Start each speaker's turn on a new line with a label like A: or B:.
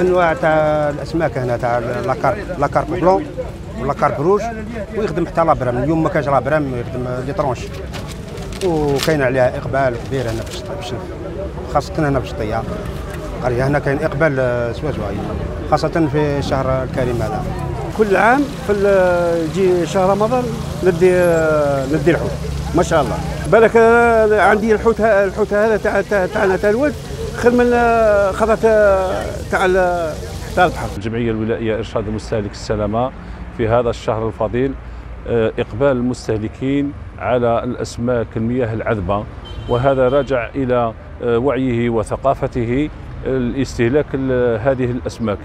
A: أنواع تاع الاسماك هنا تاع لاكار بلون ولاكار روج ويخدم حتى لابرام اليوم ما كانش لابرام يخدم لي ترونش. وكاين عليها إقبال كبير هنا في خاصة هنا في الشطية. قرية هنا كاين إقبال آه، سوا سوا. خاصة في الشهر الكريم هذا.
B: كل عام في يجي شهر رمضان ندي ندي الحوت. ما شاء الله. بالك عندي الحوت الحوت هذا تاع تاعنا تاع الولد خير من خضرة تاع تاع البحر.
C: الجمعيه الولائيه إرشاد المستهلك السلامة في هذا الشهر الفضيل إقبال المستهلكين على الأسماك المياه العذبة وهذا راجع إلى وعيه وثقافته الاستهلاك هذه الأسماك.